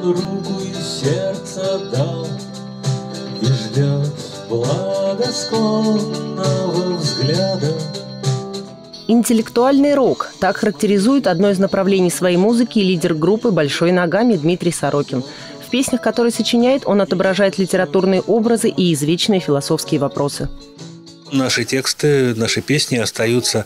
Он руку и сердце дал И ждет благосклонного взгляда Интеллектуальный рок – так характеризует одно из направлений своей музыки лидер группы «Большой ногами» Дмитрий Сорокин. В песнях, которые сочиняет, он отображает литературные образы и извечные философские вопросы. Наши тексты, наши песни остаются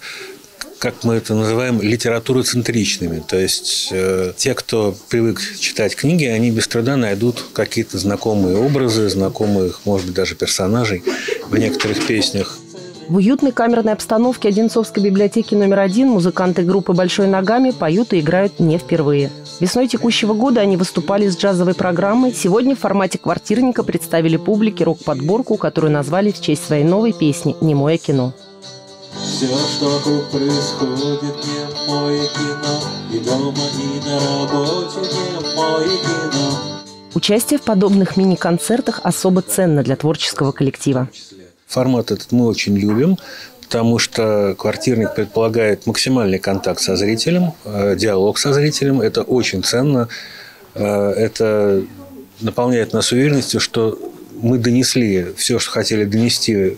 как мы это называем, литературоцентричными. То есть э, те, кто привык читать книги, они без труда найдут какие-то знакомые образы, знакомых, может быть, даже персонажей в некоторых песнях. В уютной камерной обстановке Одинцовской библиотеки номер один музыканты группы «Большой ногами» поют и играют не впервые. Весной текущего года они выступали с джазовой программой. Сегодня в формате квартирника представили публике рок-подборку, которую назвали в честь своей новой песни «Немое кино». Все, что вокруг происходит, не мое кино И дома, и на работе не мое кино Участие в подобных мини-концертах особо ценно для творческого коллектива. Формат этот мы очень любим, потому что квартирник предполагает максимальный контакт со зрителем, э, диалог со зрителем. Это очень ценно. Э, это наполняет нас уверенностью, что мы донесли все, что хотели донести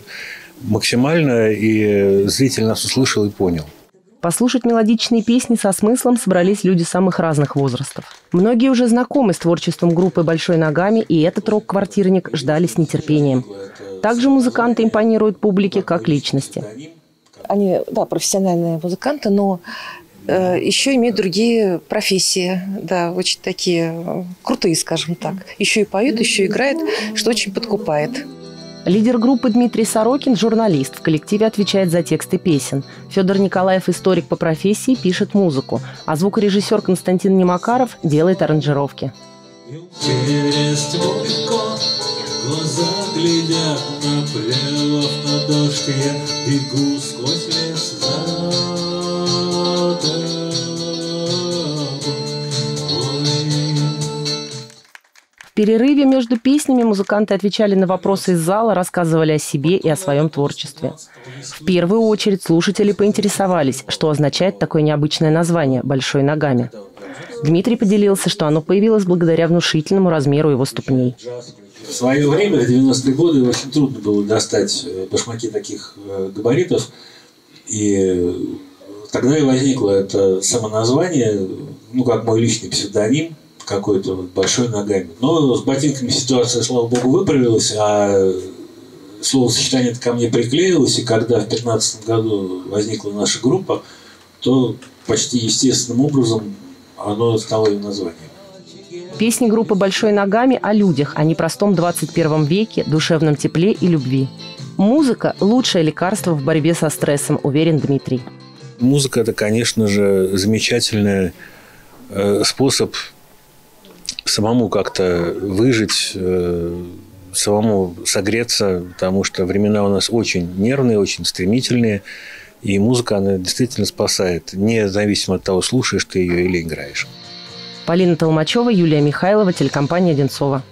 максимально, и зритель нас услышал и понял. Послушать мелодичные песни со смыслом собрались люди самых разных возрастов. Многие уже знакомы с творчеством группы «Большой ногами», и этот рок-квартирник ждали с нетерпением. Также музыканты импонируют публике как личности. Они, да, профессиональные музыканты, но э, еще имеют другие профессии, да, очень такие э, крутые, скажем так. Еще и поют, еще и играют, что очень подкупает. Лидер группы Дмитрий Сорокин – журналист. В коллективе отвечает за тексты песен. Федор Николаев – историк по профессии, пишет музыку. А звукорежиссер Константин Немакаров делает аранжировки. Через твой глаза глядят налево на дождь Я бегу сквозь лес перерыве между песнями музыканты отвечали на вопросы из зала, рассказывали о себе и о своем творчестве. В первую очередь слушатели поинтересовались, что означает такое необычное название «Большой ногами». Дмитрий поделился, что оно появилось благодаря внушительному размеру его ступней. В свое время, в 90-е годы, очень трудно было достать э, башмаки таких э, габаритов. И тогда и возникло это самоназвание, ну, как мой личный псевдоним – какой-то вот большой ногами. Но с ботинками ситуация, слава богу, выправилась, а словосочетание ко мне приклеилось, и когда в 2015 году возникла наша группа, то почти естественным образом оно стало ее названием. Песни группы «Большой ногами» о людях, о непростом 21 веке, душевном тепле и любви. Музыка – лучшее лекарство в борьбе со стрессом, уверен Дмитрий. Музыка – это, конечно же, замечательный э, способ самому как-то выжить, э, самому согреться, потому что времена у нас очень нервные, очень стремительные, и музыка, она действительно спасает, независимо от того, слушаешь ты ее или играешь. Полина Толмачева, Юлия Михайлова, телекомпания «Одинцова».